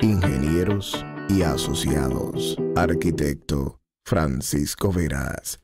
ingenieros y asociados. Arquitecto Francisco Veras.